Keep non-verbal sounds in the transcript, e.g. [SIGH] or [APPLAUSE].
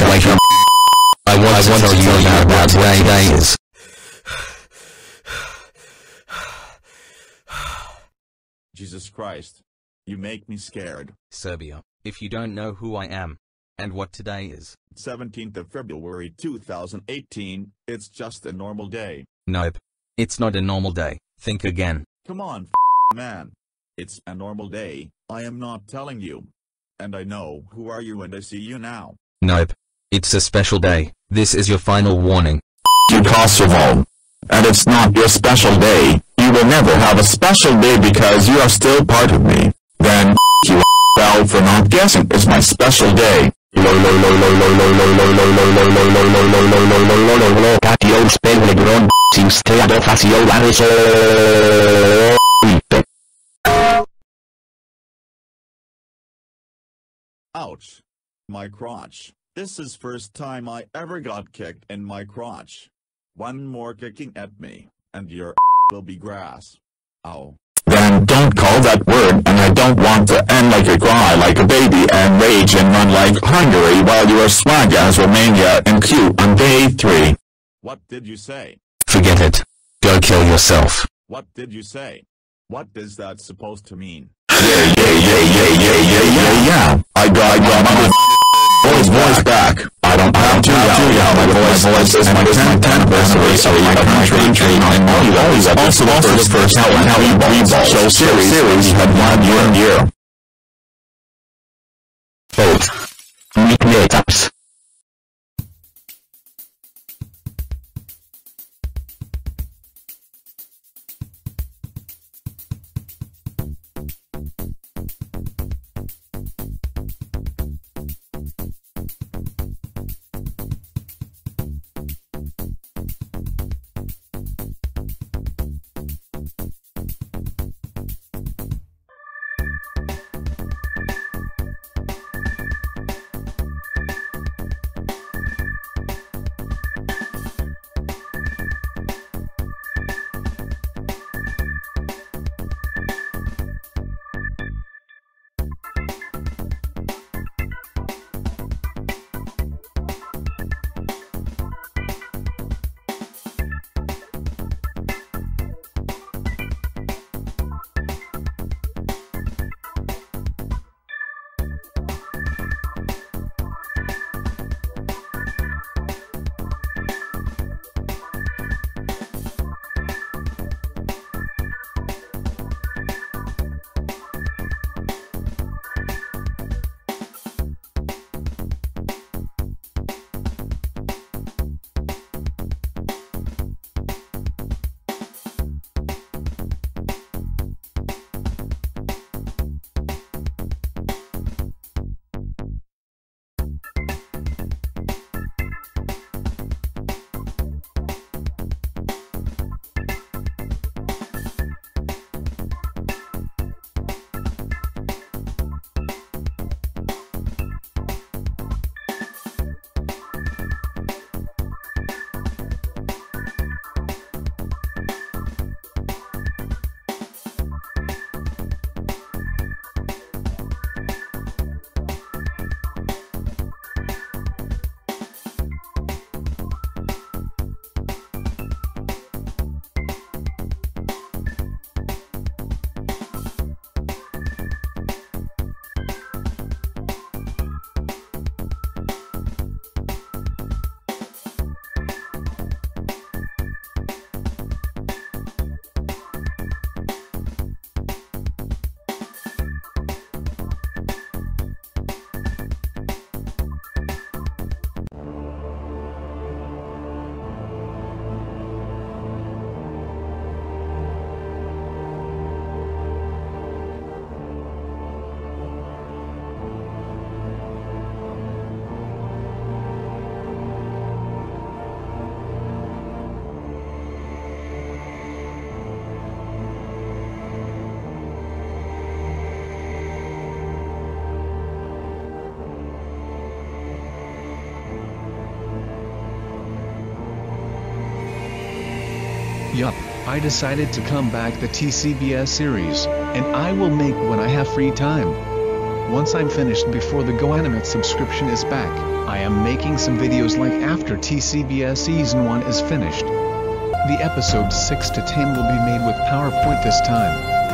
like like a I want, I want to tell you about what today is. Jesus Christ. You make me scared. Serbia, if you don't know who I am, and what today is. 17th of February 2018, it's just a normal day. Nope. It's not a normal day, think again. Come on, man. It's a normal day, I am not telling you. And I know who are you and I see you now. Nope. It's a special day, this is your final warning. You Kosovo. And it's not your special day, you will never have a special day because you are still part of me. Then, you well for not guessing it's my special day. Patio spelegron, sinsteado faciolares Ouch. My crotch. This is first time I ever got kicked in my crotch. One more kicking at me, and your [LAUGHS] will be grass. Ow. Then don't call that word and I don't want to end like a cry like a baby and rage and run like Hungary while you are swag as Romania and Q on day 3. What did you say? Forget it. Go kill yourself. What did you say? What is that supposed to mean? Yeah, yeah, yeah, yeah, yeah, yeah, yeah, yeah. I got, got my back. I don't have to yell, my voice, voice is my 10th anniversary, so my country, country, I know you always, also, also the first and how you read show series, series had one year and year. Both. Meet Yup, I decided to come back the TCBS series, and I will make when I have free time. Once I'm finished before the GoAnimate subscription is back, I am making some videos like after TCBS Season 1 is finished. The episodes 6 to 10 will be made with PowerPoint this time.